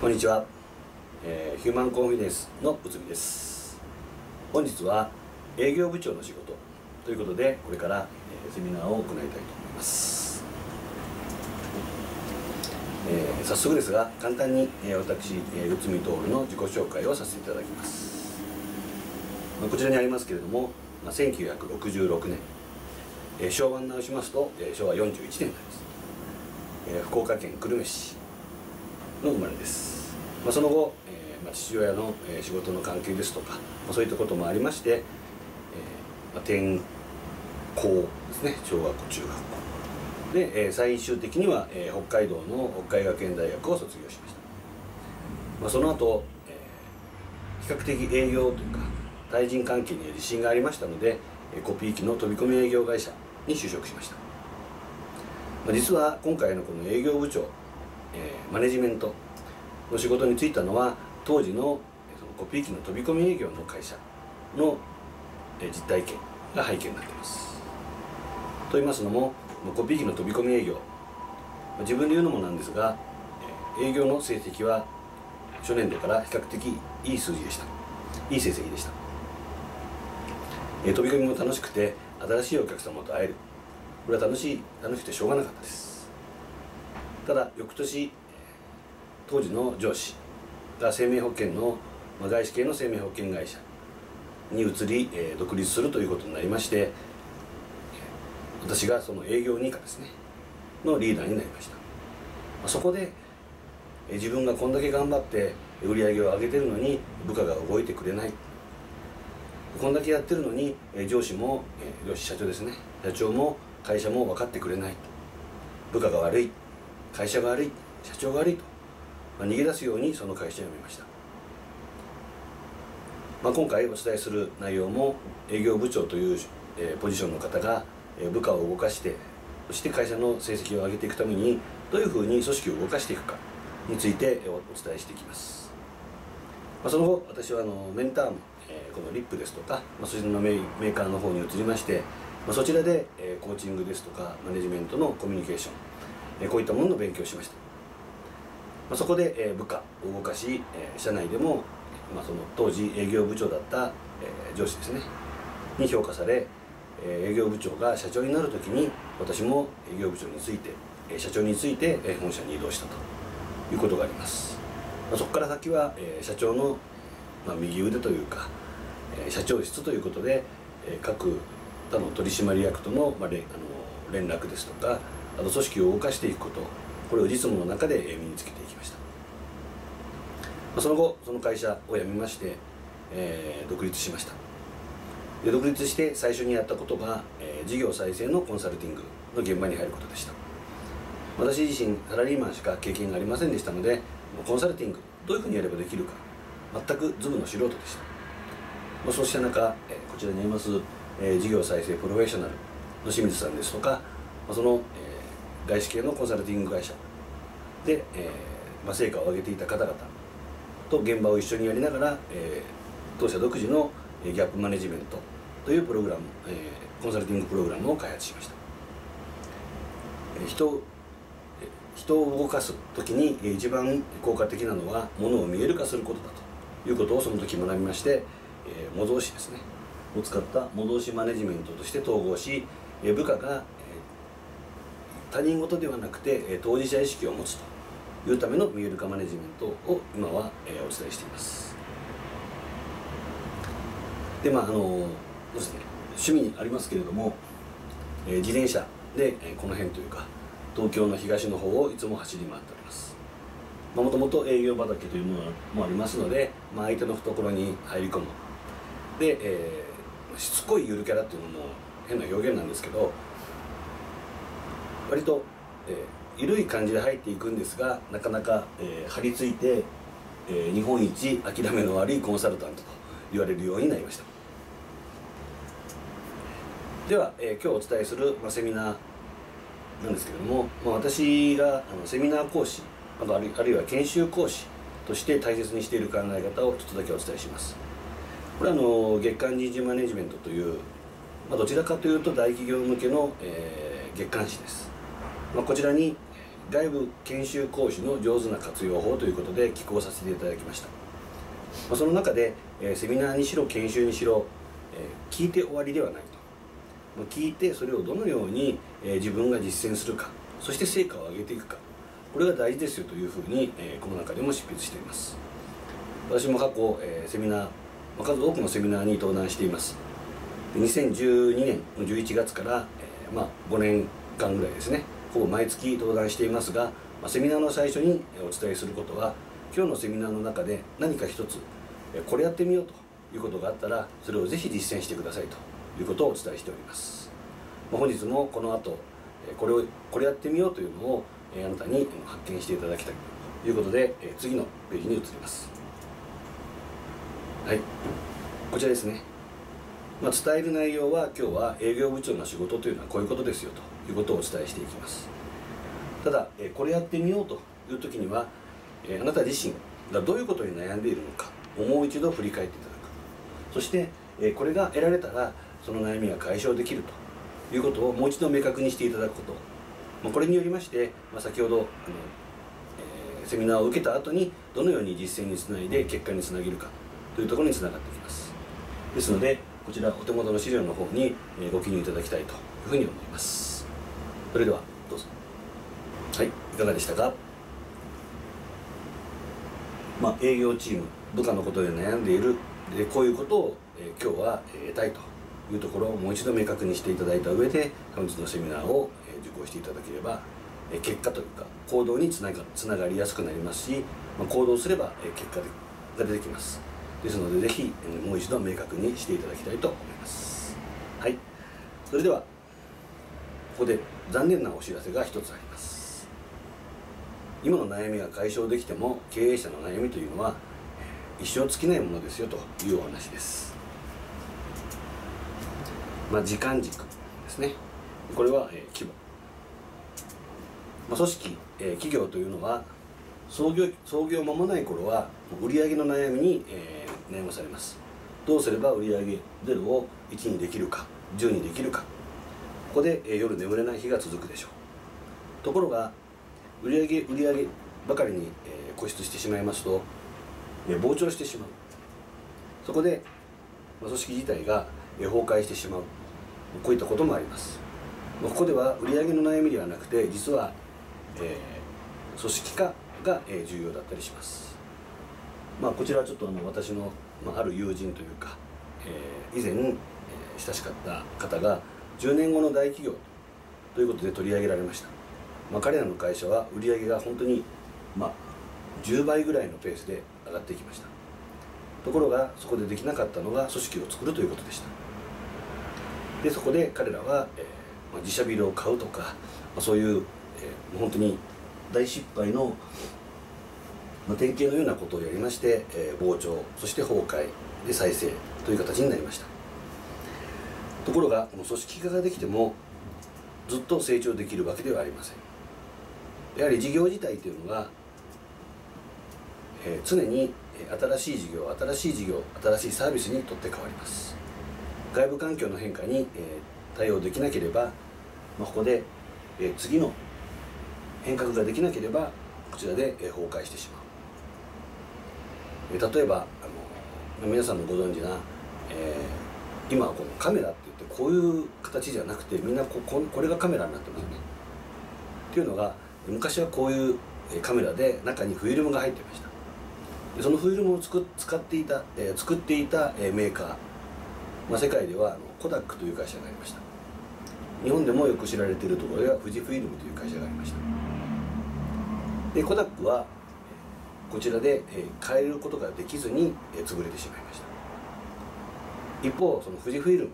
こんにちは、えーヒューマンコンフィデンスの内海です。本日は営業部長の仕事ということでこれから、えーセミナーを行いたいと思います、えー早速ですが簡単に、えー私、えー内海徹の自己紹介をさせていただきます、まあこちらにありますけれども、まあ、1966年、えー昭和に直しますと、えー昭和41年になります、え福岡県久留米市の生まれです、まあ、その後、えーまあ、父親の、えー仕事の関係ですとか、まあ、そういったこともありまして、えーまあ、転校ですね。小学校中学校。で、えー最終的には、えー北海道の北海学園大学を卒業しました、まあ、その後、えー比較的営業というか対人関係に自信がありましたので、えコピー機の飛び込み営業会社に就職しました、まあ、実は今回のこの営業部長えーマネジメントの仕事に就いたのは当時のそのコピー機の飛び込み営業の会社の、実体験が背景になっています。と言いますのもコピー機の飛び込み営業。自分で言うのもなんですが、営業の成績は初年度から比較的いい数字でした。いい成績でした、飛び込みも楽しくて新しいお客様と会える。これは楽しい楽しくてしょうがなかったです。ただ翌年当時の上司が生命保険の、まあ、外資系の生命保険会社に移り、えー独立するということになりまして私がその営業2課ですねのリーダーになりました、まあ、そこでえー自分がこんだけ頑張って売り上げを上げてるのに部下が動いてくれない。こんだけやってるのにえー上司も、えー上司社長ですね。社長も会社も分かってくれない。部下が悪い。会社が悪い。社長が悪いと、まあ、逃げ出すようにその会社を辞めました、まあ、今回お伝えする内容も営業部長という、えーポジションの方が、えー部下を動かしてそして会社の成績を上げていくためにどういうふうに組織を動かしていくかについてお伝えしていきます、まあ、その後私はあのメンターも、えーこのリップですとか、まあ、そちらのメーメーカーの方に移りまして、まあ、そちらで、えーコーチングですとかマネジメントのコミュニケーションえーこういったものの勉強をしました、まあ、そこで、えー部下を動かし、えー社内でも、まあ、その当時営業部長だった、えー上司ですねに評価され、えー営業部長が社長になる時に私も営業部長について、えー社長について、えー本社に移動したということがあります、まあ、そこから先は、えー社長の、まあ、右腕というか、えー社長室ということで、えー各他の取締役との,、まあ、れあの連絡ですとかあと組織を動かしていくことこれを実務の中で身につけていました、まあ、その後その会社を辞めまして、えー独立しました。で独立して最初にやったことが、えー事業再生のコンサルティングの現場に入ることでした。私自身サラリーマンしか経験がありませんでしたのでコンサルティングどういうふうにやればできるか全くズブの素人でした。まあ、そうした中、えーこちらにあります、えー事業再生プロフェッショナルの清水さんですとか、まあ、その、えー外資系のコンサルティング会社で、えーまあ、成果を上げていた方々と現場を一緒にやりながら、えー当社独自のギャップマネジメントというプログラム、えーコンサルティングプログラムを開発しました、え人をえー人を動かす時に一番効果的なのはものを見える化することだということをその時学びまして、えー模造紙ですね。を使った模造紙マネジメントとして統合し、部下が、他人事ではなくて、当事者意識を持つと。いうための見える化マネジメントを今は、えーお伝えしています。でまああのそうですね。趣味にありますけれども、えー自転車で、えーこの辺というか東京の東の方をいつも走り回っております。もともと営業畑というものもありますので、まあ、相手の懐に入り込む。で、えーしつこいゆるキャラっていうのも変な表現なんですけど割と、えー緩い感じで入っていくんですがなかなか、えー張り付いて、えー日本一諦めの悪いコンサルタントと言われるようになりました。では、えー今日お伝えする、まあ、セミナーなんですけれども、まあ、私があのセミナー講師あとあるあるいは研修講師として大切にしている考え方を一つだけお伝えします。これはあの月間人事マネジメントという、まあ、どちらかというと大企業向けの、えー月刊誌です、まあ、こちらに外部研修講師の上手な活用法ということで寄稿させていただきました、まあ、その中で、えー、セミナーにしろ研修にしろ、えー、聞いて終わりではないと、まあ、聞いてそれをどのように、えー、自分が実践するかそして成果を上げていくかこれが大事ですよというふうに、えこの中でも執筆しています。私も過去、えセミナー、まあ、数多くのセミナーに登壇しています。2012年の11月から、えまあ、5年間ぐらいですね。ほぼ毎月登壇していますが、ま、セミナーの最初にお伝えすることは今日のセミナーの中で何か一つこれやってみようということがあったらそれをぜひ実践してくださいということをお伝えしております、ま、本日もこの後これをこれやってみようというのをあなたに発見していただきたいということで次のページに移ります。はい。こちらですね。まあ、伝える内容は今日は営業部長の仕事というのはこういうことですよということをお伝えしていきます。ただこれやってみようという時にはあなた自身がどういうことに悩んでいるのかもう一度振り返っていただく。そしてこれが得られたらその悩みが解消できるということをもう一度明確にしていただくこと。まこれによりまして、ま、先ほどあの、え、セミナーを受けた後にどのように実践につないで結果につなげるかというところにつながってきます。ですのでこちらお手元の資料の方にご記入いただきたいというふうに思います。それではどうぞ。はいいかがでしたか？まあ、営業チーム部下のことで悩んでいるでこういうことを、え今日は得たいというところをもう一度明確にしていただいた上で本日のセミナーを、え受講していただければ、え結果というか行動につながつながりやすくなりますし、まあ、行動すれば、え結果が出てきます。ですのでぜひもう一度明確にしていただきたいと思います。はい。それではここで残念なお知らせが一つあります。今の悩みが解消できても経営者の悩みというのは一生尽きないものですよというお話です。まあ時間軸ですね。これは、えー、規模、まあ、組織、えー、企業というのは創業創業間もない頃は売上の悩みに、えー悩まされます。どうすれば売上ゼロを1にできるか10にできるか。ここで、夜眠れない日が続くでしょう。ところが売上売上ばかりに、固執してしまいますと、膨張してしまう。そこで、組織自体が、崩壊してしまう。こういったこともあります。ここでは売上の悩みではなくて実は、えー、組織化が、重要だったりします。まあ、こちらはちょっとあの私の、まあ、ある友人というか、えー、以前、えー、親しかった方が10年後の大企業ということで取り上げられました、まあ、彼らの会社は売り上げが本当に、まあ、10倍ぐらいのペースで上がっていきました。ところがそこでできなかったのが組織を作るということでした。でそこで彼らは、えーまあ、自社ビルを買うとか、まあ、そういう、えー、本当に大失敗のまあ、典型のようなことをやりまして、えー、膨張そして崩壊で再生という形になりました。ところがこの組織化ができてもずっと成長できるわけではありません。やはり事業自体というのが、えー、常に新しい事業新しい事業新しいサービスにとって変わります。外部環境の変化に、えー、対応できなければ、まあ、ここで、えー、次の変革ができなければこちらで、えー、崩壊してしまう。例えばあの皆さんのご存知な、えー、今このカメラって言ってこういう形じゃなくてみんなこここれがカメラになってますよね。っていうのが昔はこういうカメラで中にフィルムが入ってました。そのフィルムをつく使っていた、えー、作っていた、えー、メーカー、まあ、世界ではあのコダックという会社がありました。日本でもよく知られているところでは富士フィルムという会社がありました。でコダックはこちらで、えー、変えることができずに、えー、潰れてしまいました。一方その富士フィルム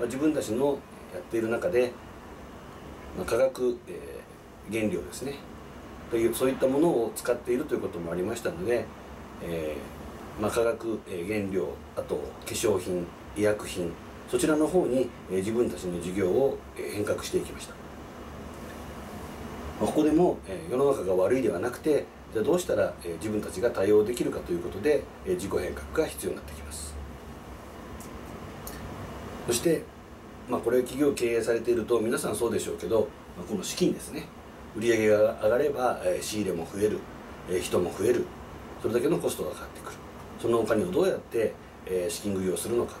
は自分たちのやっている中で、まあ、化学、えー、原料ですね。というそういったものを使っているということもありましたので、えーまあ、化学、えー、原料あと化粧品医薬品そちらの方に、えー、自分たちの事業を、えー、変革していきました、まあ、ここでも、えー、世の中が悪いではなくてじゃあどうしたら、自分たちが対応できるかということで、自己変革が必要になってきます。そして、まあ、これ企業経営されていると皆さんそうでしょうけど、まあ、この資金ですね。売上が上がれば、仕入れも増える、人も増える。それだけのコストがかかってくる。そのお金をどうやって、資金繰りをするのか。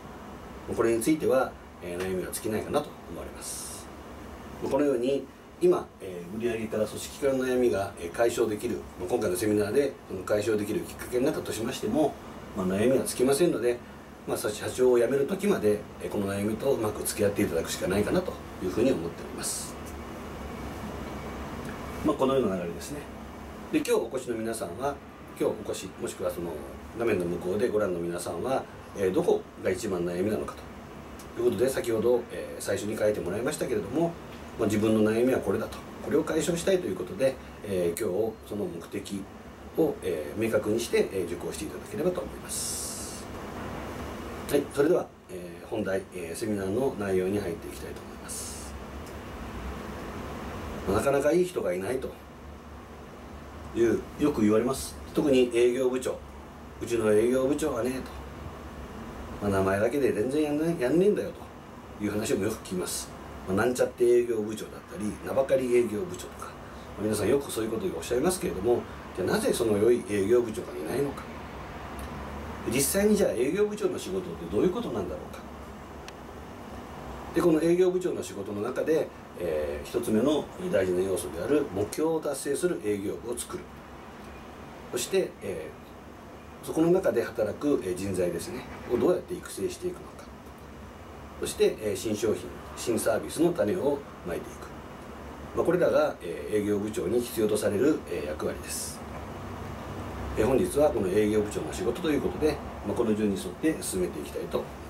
これについては、悩みは尽きないかなと思われます。このように今、え売上から組織化の悩みが、え解消できる今回のセミナーでその解消できるきっかけになったとしましても、まあ、悩みは尽きませんので、まあ、社長を辞める時まで、えこの悩みとうまく付き合っていただくしかないかなというふうに思っております。まあ、このような流れですね。で今日お越しの皆さんは今日お越しもしくはその画面の向こうでご覧の皆さんは、えー、どこが一番悩みなのかということで先ほど、えー、最初に書いてもらいましたけれども、まあ、自分の悩みはこれだと。これを解消したいということで、えー、今日その目的を、え明確にして、え受講していただければと思います。はいそれでは、え本題、えセミナーの内容に入っていきたいと思います。なかなかいい人がいないと。いうよく言われます。特に営業部長。うちの営業部長はねと、まあ、名前だけで全然やんないやんねえんだよという話もよく聞きます、まあ、なんちゃって営業部長だったり名ばかり営業部長とか、ま、皆さんよくそういうことをおっしゃいますけれどもじゃあなぜその良い営業部長がいないのか。実際にじゃあ営業部長の仕事ってどういうことなんだろうか。でこの営業部長の仕事の中で、えー、1つ目の大事な要素である目標を達成する営業部を作る。そして、えー、そこの中で働く人材ですねをどうやって育成していくのか。そして、え、新商品新サービスの種をまいていく、まあ、これらが、え、営業部長に必要とされる、え、役割です、え、本日はこの営業部長の仕事ということで、まあ、この順に沿って進めていきたいと思います